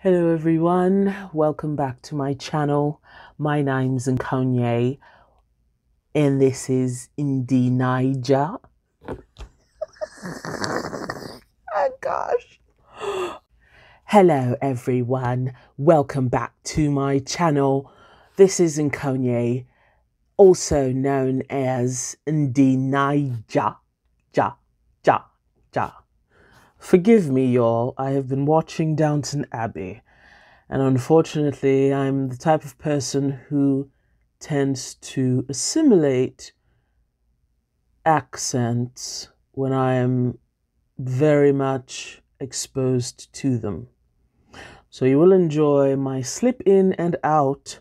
Hello everyone, welcome back to my channel. My name's Nkonye and this is NdiNaija. oh gosh. Hello everyone, welcome back to my channel. This is Nkonye, also known as NdiNaija. Ja, ja, ja. Forgive me, y'all. I have been watching Downton Abbey, and unfortunately, I'm the type of person who tends to assimilate accents when I am very much exposed to them. So, you will enjoy my slip in and out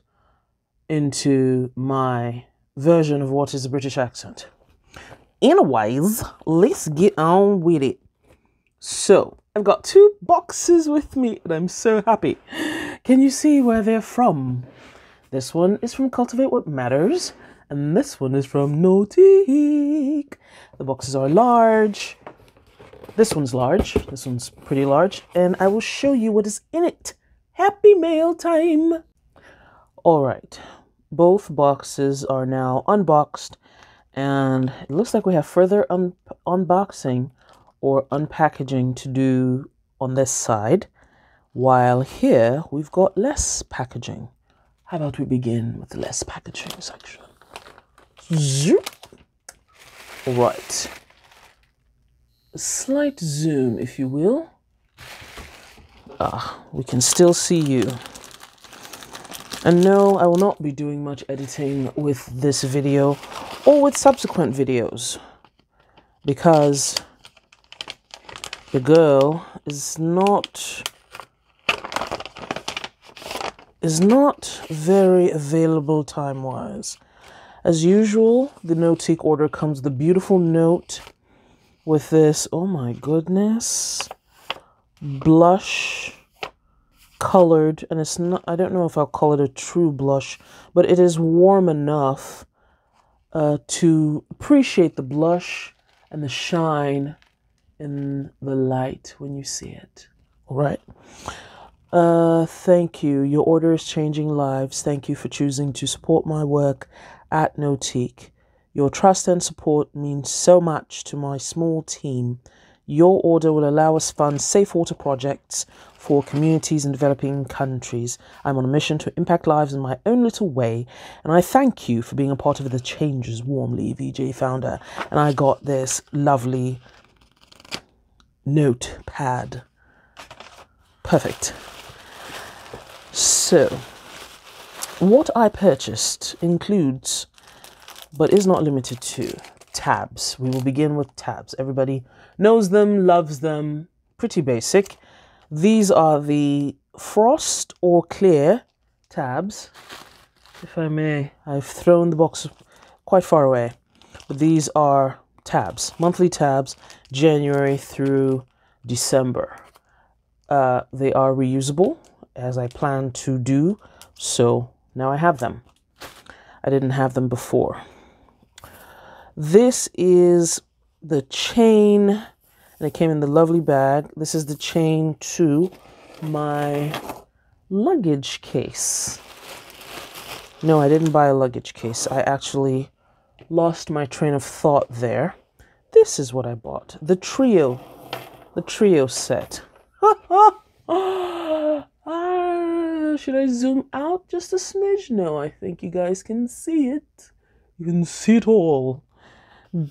into my version of what is a British accent. Anyways, let's get on with it. So, I've got two boxes with me and I'm so happy. Can you see where they're from? This one is from Cultivate What Matters and this one is from NOTIQ. The boxes are large. This one's large. This one's pretty large. And I will show you what is in it. Happy mail time. All right. Both boxes are now unboxed and it looks like we have further un unboxing or unpackaging to do on this side, while here we've got less packaging. How about we begin with the less packaging section? Zoop. Right. A slight zoom, if you will. Ah, we can still see you. And no, I will not be doing much editing with this video or with subsequent videos because the girl is not is not very available time wise. As usual, the NOTIQ order comes the beautiful note with this, oh my goodness, blush colored, and it's not, I don't know if I'll call it a true blush, but it is warm enough uh, to appreciate the blush and the shine in the light when you see it. All right. Uh, thank you. Your order is changing lives. Thank you for choosing to support my work at NOTIQ. Your trust and support means so much to my small team. Your order will allow us fund safe water projects for communities in developing countries. I'm on a mission to impact lives in my own little way, and I thank you for being a part of the changes warmly, VJ founder. And I got this lovely notepad. Perfect. So, what I purchased includes, but is not limited to, tabs. We will begin with tabs. Everybody knows them, loves them, pretty basic. These are the frost or clear tabs. If I may, I've thrown the box quite far away. But these are tabs, monthly tabs, January through December. Uh, they are reusable as I plan to do, so now I have them. I didn't have them before. This is the chain, and it came in the lovely bag. This is the chain to my luggage case. No, I didn't buy a luggage case. I actually lost my train of thought there. This is what I bought the trio, the trio set. ah, should I zoom out just a smidge? No, I think you guys can see it. You can see it all.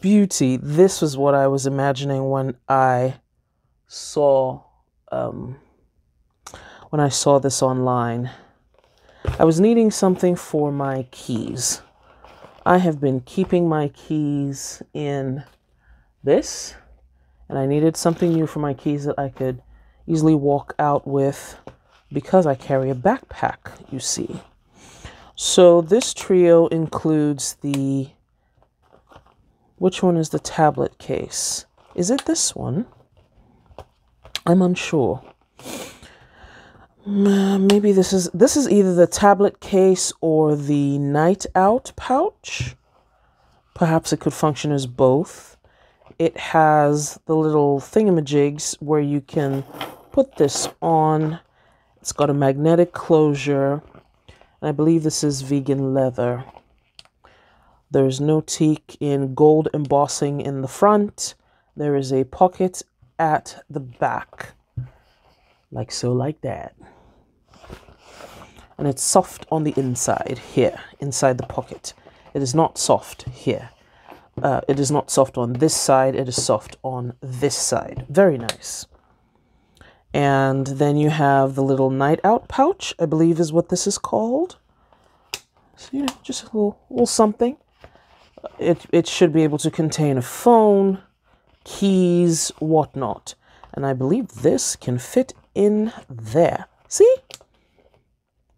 Beauty. This was what I was imagining when I saw um, when I saw this online. I was needing something for my keys. I have been keeping my keys in this, and I needed something new for my keys that I could easily walk out with because I carry a backpack, you see. So this trio includes the, which one is the tablet case? Is it this one? I'm unsure. Maybe this is this is either the tablet case or the night out pouch. Perhaps it could function as both. It has the little thingamajigs where you can put this on It's got a magnetic closure. And I believe this is vegan leather. There's NOTIQ in gold embossing in the front. There is a pocket at the back. Like so, like that. And it's soft on the inside here, inside the pocket. It is not soft here. Uh, it is not soft on this side. It is soft on this side. Very nice. And then you have the little night out pouch, I believe is what this is called. So, you know, just a little, little something. It, it should be able to contain a phone, keys, whatnot. And I believe this can fit in there. See?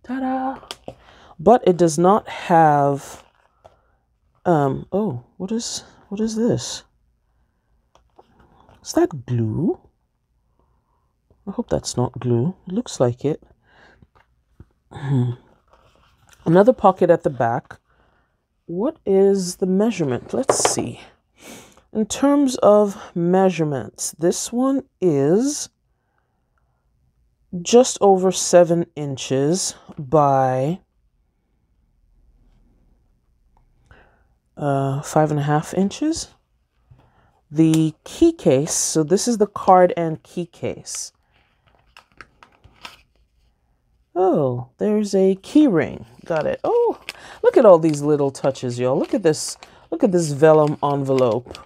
Ta-da! But it does not have, um, oh, what is, what is this? Is that glue? I hope that's not glue. It looks like it. Another pocket at the back. What is the measurement? Let's see. In terms of measurements, this one is just over seven inches by uh, five and a half inches. The key case, so this is the card and key case. Oh, there's a key ring. Got it. Oh, look at all these little touches, y'all. Look at this. Look at this vellum envelope.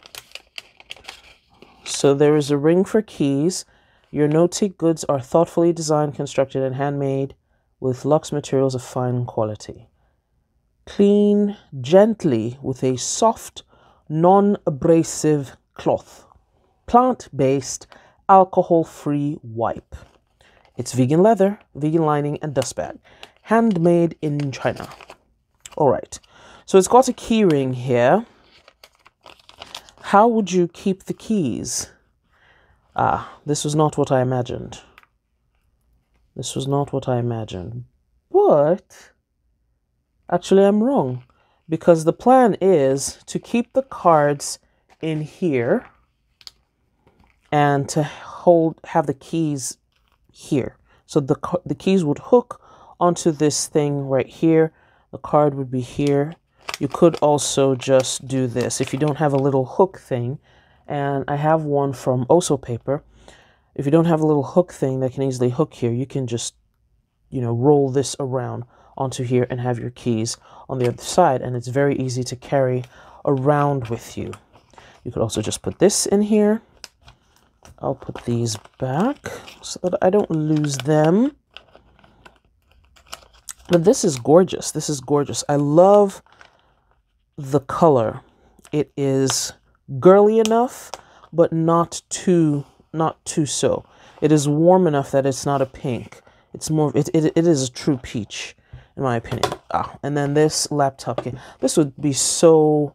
So there is a ring for keys. Your NOTIQ goods are thoughtfully designed, constructed, and handmade with luxe materials of fine quality. Clean gently with a soft, non-abrasive cloth. Plant-based, alcohol-free wipe. It's vegan leather, vegan lining, and dust bag. Handmade in China. All right. So it's got a key ring here. How would you keep the keys? Ah, this was not what I imagined. This was not what I imagined. But actually, I'm wrong because the plan is to keep the cards in here and to hold have the keys here. So the, the keys would hook onto this thing right here. The card would be here. You could also just do this if you don't have a little hook thing. And I have one from Oso paper. If you don't have a little hook thing that can easily hook here, you can just, you know, roll this around onto here and have your keys on the other side. And it's very easy to carry around with you. You could also just put this in here I'll put these back so that I don't lose them. But this is gorgeous. This is gorgeous. I love the color. It is girly enough, but not too not too so. It is warm enough that it's not a pink. It's more it, it, it is a true peach in my opinion. Ah, and then this laptop case. This would be so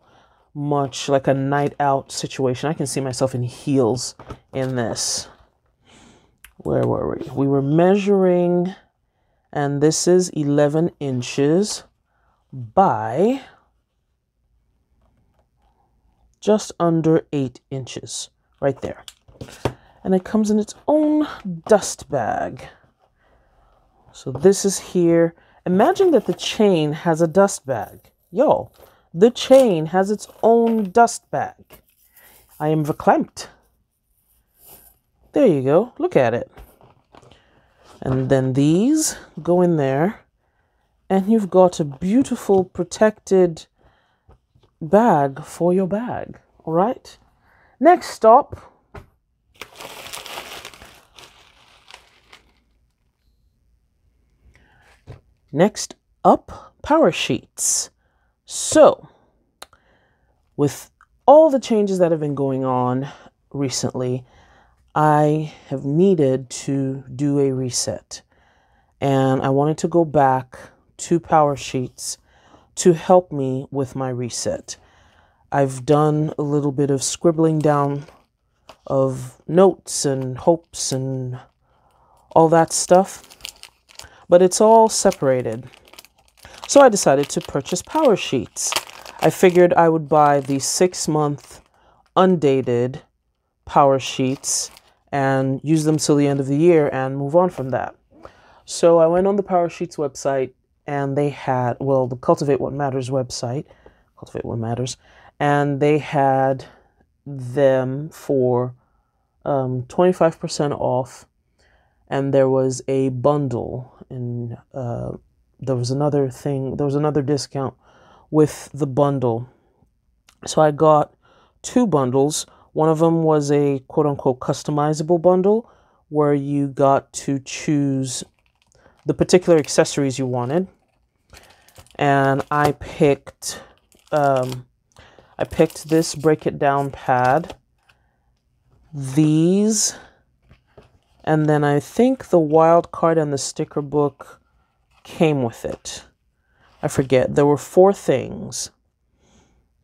much like a night out situation. I can see myself in heels in this. Where were we? We were measuring, and this is 11 inches by just under 8 inches right there. And it comes in its own dust bag. So this is here. Imagine that the chain has a dust bag. Yo, the chain has its own dust bag. I am verklempt. There you go. Look at it. And then these go in there. And you've got a beautiful protected bag for your bag. All right. Next stop. Next up, power sheets. So, with all the changes that have been going on recently, I have needed to do a reset. And I wanted to go back to Power Sheets to help me with my reset. I've done a little bit of scribbling down of notes and hopes and all that stuff, but it's all separated. So I decided to purchase Power Sheets. I figured I would buy the six month undated Power Sheets and use them till the end of the year and move on from that. So I went on the Power Sheets website and they had, well, the Cultivate What Matters website, Cultivate What Matters, and they had them for um, 25% off. And there was a bundle, and uh, there was another thing, there was another discount with the bundle. So I got two bundles. One of them was a quote unquote customizable bundle where you got to choose the particular accessories you wanted. And I picked um, I picked this break it down pad, these, and then I think the wild card and the sticker book came with it. I forget. There were four things.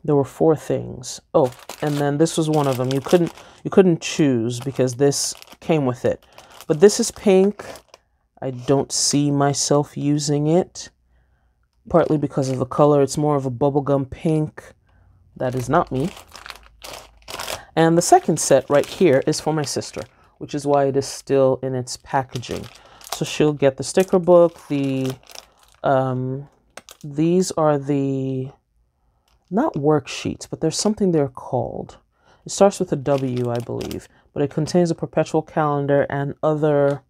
There were four things. Oh, and then this was one of them. You couldn't you couldn't choose because this came with it. But this is pink. I don't see myself using it. Partly because of the color. It's more of a bubblegum pink. That is not me. And the second set right here is for my sister, which is why it is still in its packaging. So she'll get the sticker book, the um, these are the not worksheets, but there's something they're called. It starts with a W, I believe, but it contains a perpetual calendar and other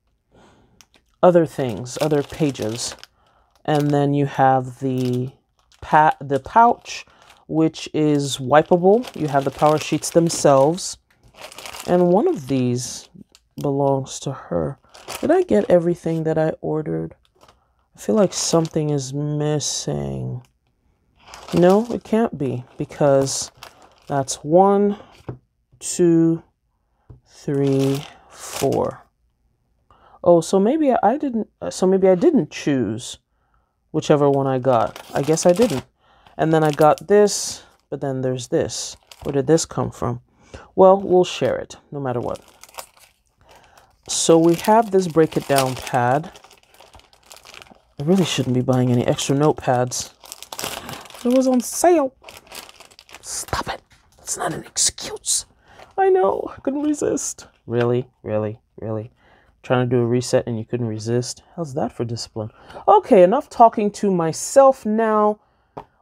other things, other pages. And then you have the pa the pouch, which is wipeable. You have the power sheets themselves. And one of these belongs to her. Did I get everything that I ordered? I feel like something is missing. No, it can't be because that's one, two, three, four. Oh, so maybe I didn't, uh, so maybe I didn't choose whichever one I got. I guess I didn't. And then I got this, but then there's this. Where did this come from? Well, we'll share it no matter what. So we have this break it down pad. I really shouldn't be buying any extra notepads. It was on sale. Stop it. That's not an excuse. I know. I couldn't resist. Really? Really? Really? Trying to do a reset and you couldn't resist? How's that for discipline? Okay, enough talking to myself now.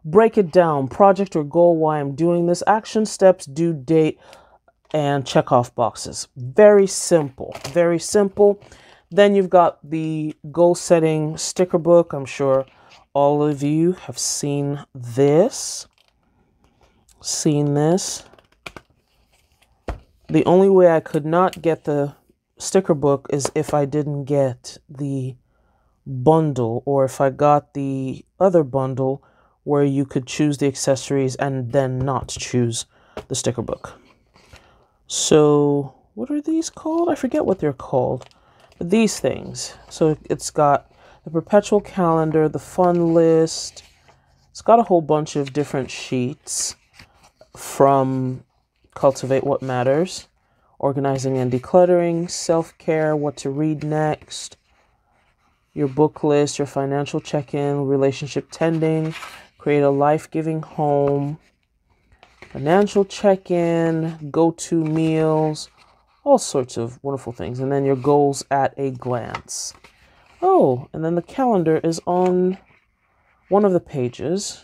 Break it down. Project or goal, why I'm doing this. Action steps, due date, and check off boxes. Very simple. Very simple. Then you've got the goal setting sticker book. I'm sure all of you have seen this. Seen this. The only way I could not get the sticker book is if I didn't get the bundle or if I got the other bundle where you could choose the accessories and then not choose the sticker book. So, what are these called? I forget what they're called. But these things. So, it's got the perpetual calendar, the fun list. It's got a whole bunch of different sheets from Cultivate What Matters, organizing and decluttering, self care, what to read next, your book list, your financial check in, relationship tending, create a life giving home, financial check in, go to meals, all sorts of wonderful things. And then your goals at a glance. Oh, and then the calendar is on one of the pages.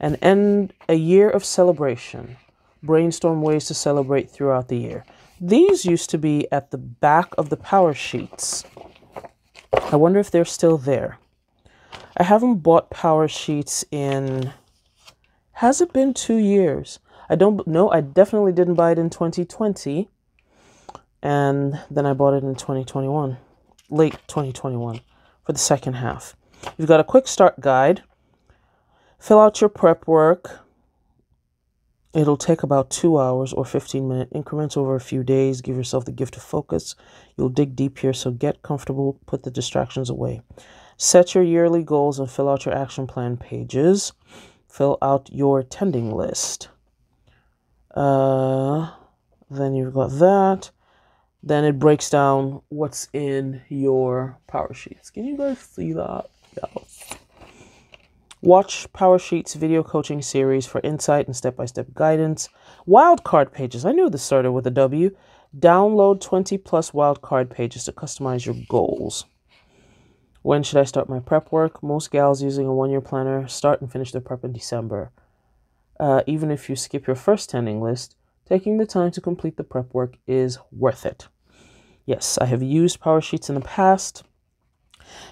And end a year of celebration. Brainstorm ways to celebrate throughout the year. These used to be at the back of the power sheets. I wonder if they're still there. I haven't bought power sheets in has it been 2 years? I don't know. I definitely didn't buy it in 2020 and then I bought it in 2021, late 2021 for the second half. You've got a quick start guide. Fill out your prep work. It'll take about two hours or 15 minute increments over a few days. Give yourself the gift of focus. You'll dig deep here, so get comfortable, put the distractions away. Set your yearly goals and fill out your action plan pages. Fill out your tending list. Uh, then you've got that. Then it breaks down what's in your power sheets. Can you guys see that? Yes. Watch Power Sheets video coaching series for insight and step by step guidance. Wildcard pages. I knew this started with a W. Download 20 plus wildcard pages to customize your goals. When should I start my prep work? Most gals using a one year planner start and finish their prep in December. Uh, even if you skip your first tending list, taking the time to complete the prep work is worth it. Yes, I have used Power Sheets in the past.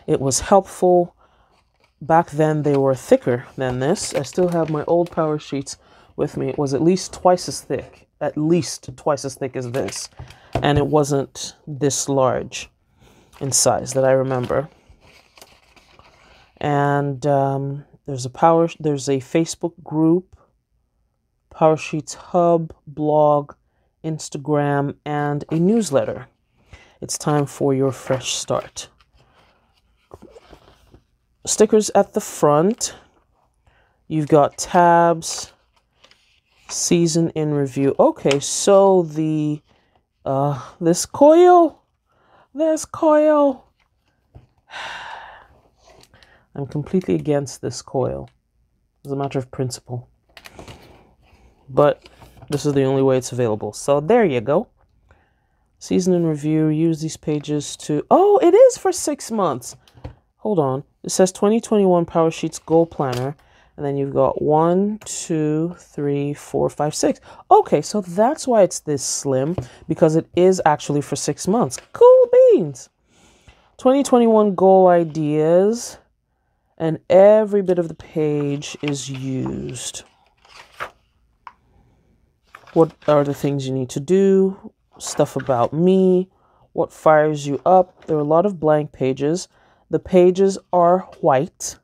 It was helpful. Back then, they were thicker than this. I still have my old Power Sheets with me. It was at least twice as thick, at least twice as thick as this. And it wasn't this large in size that I remember. And um, there's a power, there's a Facebook group, Power Sheets Hub, blog, Instagram, and a newsletter. It's time for your fresh start. Stickers at the front. You've got tabs, season in review. Okay, so the uh this coil, this coil. I'm completely against this coil as a matter of principle. But this is the only way it's available. So there you go. Season in review. Use these pages to. Oh, it is for six months. Hold on. It says 2021 Power Sheets Goal Planner. And then you've got one, two, three, four, five, six. Okay, so that's why it's this slim because it is actually for six months. Cool beans. 2021 goal ideas, and every bit of the page is used. What are the things you need to do? Stuff about me. What fires you up? There are a lot of blank pages. The pages are white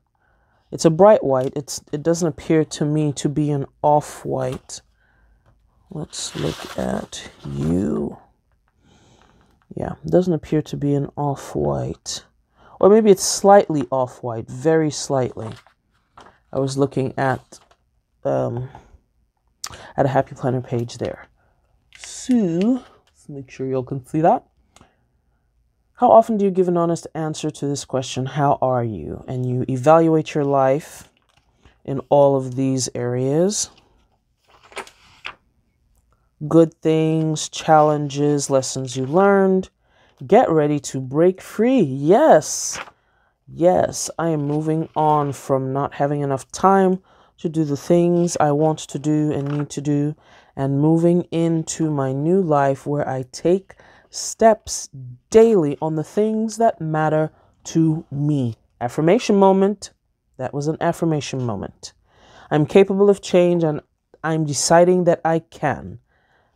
it's a bright white. It's it doesn't appear to me to be an off-white. Let's look at you. Yeah, doesn't appear to be an off-white. Or maybe it's slightly off-white, very slightly. I was looking at um, at a Happy Planner page there. So, let's make sure y'all can see that. How often do you give an honest answer to this question, How are you? And you evaluate your life in all of these areas good things, challenges, lessons you learned. Get ready to break free. Yes, yes, I am moving on from not having enough time to do the things I want to do and need to do and moving into my new life where I take steps daily on the things that matter to me. Affirmation moment. That was an affirmation moment. I'm capable of change and I'm deciding that I can.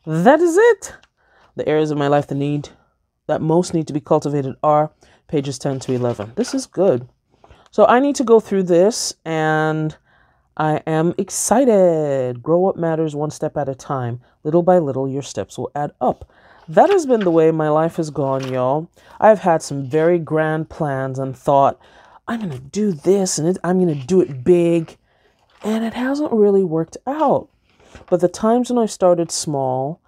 That is it. The areas of my life that need that most need to be cultivated are pages 10 to 11. This is good. So I need to go through this and I am excited. Grow up matters one step at a time. Little by little, your steps will add up that has been the way my life has gone, y'all. I've had some very grand plans and thought, I'm going to do this and it, I'm going to do it big. And it hasn't really worked out. But the times when I started small,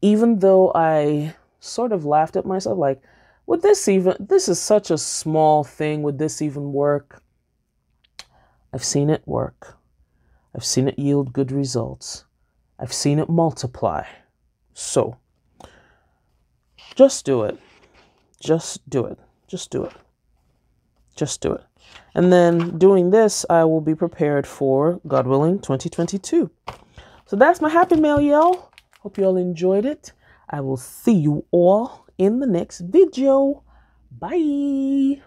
even though I sort of laughed at myself, like, would this even, this is such a small thing, would this even work? I've seen it work. I've seen it yield good results. I've seen it multiply. So, just do it. Just do it. Just do it. Just do it. And then doing this, I will be prepared for, God willing, 2022. So that's my happy mail, y'all. Hope y'all enjoyed it. I will see you all in the next video. Bye.